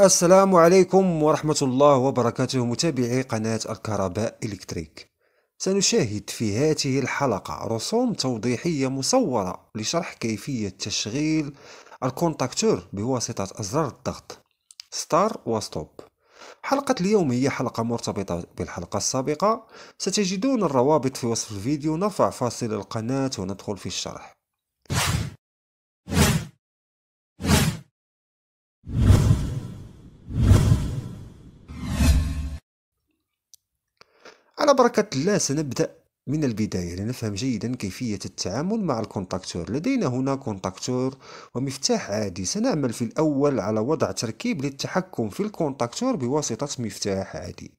السلام عليكم ورحمة الله وبركاته متابعي قناة الكهرباء electric. سنشاهد في هذه الحلقة رسوم توضيحية مصورة لشرح كيفية تشغيل ال contacteur بواسطة أزرار الضغط. start و stop حلقة اليوم هي حلقة مرتبطة بالحلقة السابقة. ستجدون الروابط في وصف الفيديو. نرفع فاصل القناة وندخل في الشرح. على بركة الله سنبدأ من البداية لنفهم جيدا كيفية التعامل مع ال contacteur. لدينا هنا contacteur ومفتاح عادي. سنعمل في الأول على وضع تركيب للتحكم في ال contacteur بواسطة مفتاح عادي.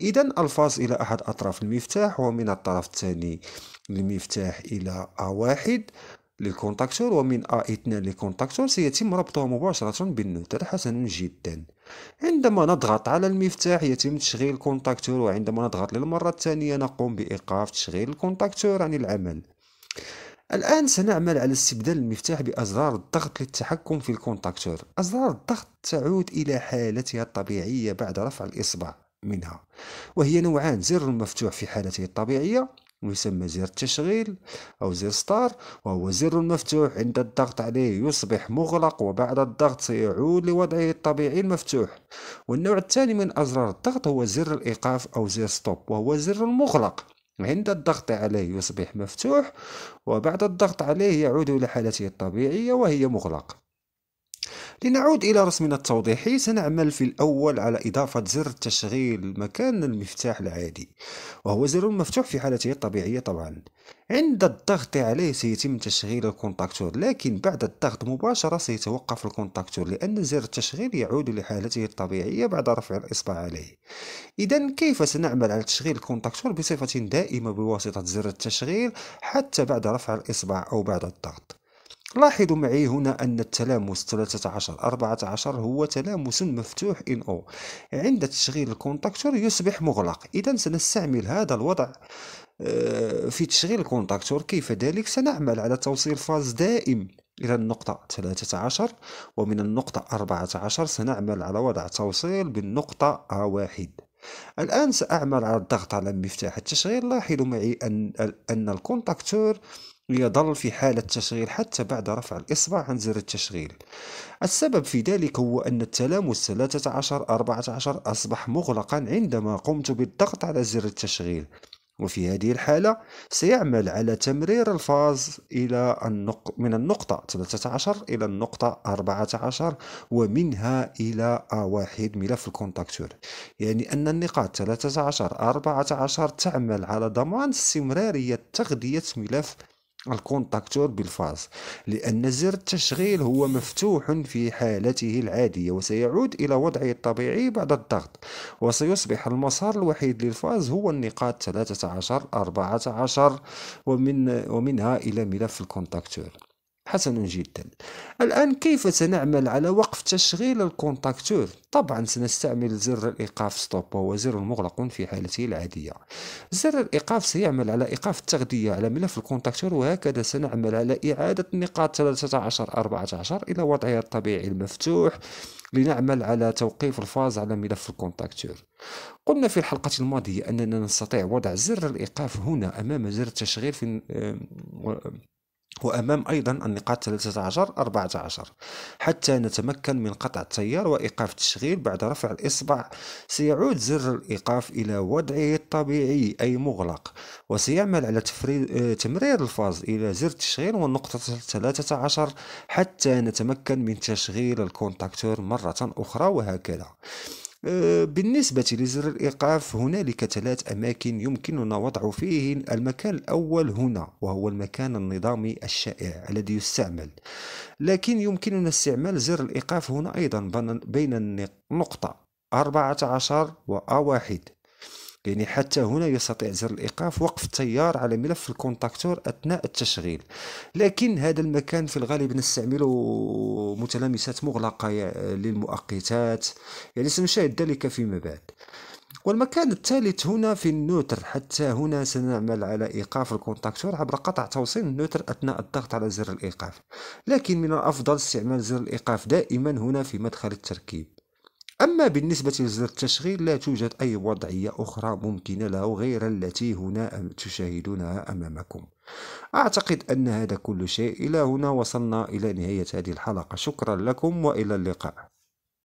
إذا ال phase إلى أحد أطراف المفتاح ومن الطرف الثاني المفتاح إلى A1 لل contacteur ومن A2 لل contacteur سيتم ربطه مباشرة بال neutre حسنا جدا. عندما نضغط على المفتاح يتم تشغيل ال contacteur وعندما نضغط للمرة الثانية نقوم بإيقاف تشغيل ال contacteur عن العمل. الآن سنعمل على استبدال المفتاح بأزرار الضغط للتحكم في ال contacteur. أزرار الضغط تعود إلى حالتها الطبيعية بعد رفع الإصبع منها وهي نوعان زر مفتوح في حالته الطبيعية ويسمى زر التشغيل أو زر start وهو زر مفتوح عند الضغط عليه يصبح مغلق وبعد الضغط سيعود لوضعه الطبيعي المفتوح. والنوع الثاني من أزرار الضغط هو زر الإيقاف أو زر stop وهو زر مغلق عند الضغط عليه يصبح مفتوح وبعد الضغط عليه يعود إلى حالته الطبيعية وهي مغلق. لنعود إلى رسمنا التوضيحي. سنعمل في الأول على إضافة زر التشغيل مكان المفتاح العادي وهو زر مفتوح في حالته الطبيعية طبعا. عند الضغط عليه سيتم تشغيل ال contacteur لكن بعد الضغط مباشرة سيتوقف ال contacteur لأن زر التشغيل يعود لحالته الطبيعية بعد رفع الإصبع عليه. إذا كيف سنعمل على تشغيل ال contacteur؟ بصفة دائمة بواسطة زر التشغيل حتى بعد رفع الإصبع أو بعد الضغط. لاحظوا معي هنا أن التلامس 13 14 هو تلامس مفتوح NO. عند تشغيل ال contacteur يصبح مغلق. إذا سنستعمل هذا الوضع آه، في تشغيل ال contacteur. كيف ذلك؟ سنعمل على توصيل phase دائم. إلى النقطة 13 ومن النقطة 14 سنعمل على وضع توصيل بالنقطة A1 الآن سأعمل على الضغط على مفتاح التشغيل. لاحظوا معي أن, أن الكونتاكتور يظل في حالة تشغيل حتى بعد رفع الإصبع عن زر التشغيل. السبب في ذلك هو أن التلامس 13 14 أصبح مغلقا عندما قمت بالضغط على زر التشغيل. وفي هذه الحالة سيعمل على تمرير الفاز إلى النق... من النقطة 13 إلى النقطة 14 ومنها إلى A1 ملف ال contacteur. يعني أن النقاط 13 14 تعمل على ضمان استمرارية تغذية ملف ال contacteur بال phase لأن زر التشغيل هو مفتوح في حالته العادية وسيعود إلى وضعه الطبيعي بعد الضغط وسيصبح المسار الوحيد لل phase هو النقاط 13 14 ومن ومنها إلى ملف ال contacteur. حسن جدا. الآن كيف سنعمل على وقف تشغيل الكونتاكتور؟ طبعا سنستعمل زر الإيقاف stop وهو زر مغلق في حالته العادية. زر الإيقاف سيعمل على إيقاف التغذية على ملف الكونتاكتور وهكذا سنعمل على إعادة النقاط 13 14 إلى وضعها الطبيعي المفتوح لنعمل على توقيف الفاز على ملف الكونتاكتور. قلنا في الحلقة الماضية أننا نستطيع وضع زر الإيقاف هنا أمام زر التشغيل في وأمام أيضا النقاط 13 14 حتى نتمكن من قطع التيار وإيقاف التشغيل بعد رفع الإصبع سيعود زر الإيقاف إلى وضعه الطبيعي أي مغلق وسيعمل على تمرير الفاز إلى زر التشغيل والنقطة 13 حتى نتمكن من تشغيل الكونتاكتور مرة أخرى وهكذا. آه، بالنسبة لزر الإيقاف هنالك ثلاث أماكن يمكننا وضع فيه المكان الأول هنا وهو المكان النظامي الشائع الذي يستعمل. لكن يمكننا استعمال زر الإيقاف هنا أيضا بين النقطة 14 و A1 يعني حتى هنا يستطيع زر الإيقاف وقف التيار على ملف الكونتاكتور أثناء التشغيل. لكن هذا المكان في الغالب نستعمله متلامسات مغلقة للمؤقتات. يعني سنشاهد ذلك فيما بعد. والمكان الثالث هنا في النوتر. حتى هنا سنعمل على إيقاف الكونتاكتور عبر قطع توصيل النوتر أثناء الضغط على زر الإيقاف. لكن من الأفضل استعمال زر الإيقاف دائما هنا في مدخل التركيب. أما بالنسبة لزر التشغيل لا توجد أي وضعية أخرى ممكنة له غير التي هنا تشاهدونها أمامكم. أعتقد أن هذا كل شيء. إلى هنا وصلنا إلى نهاية هذه الحلقة. شكرا لكم وإلى اللقاء.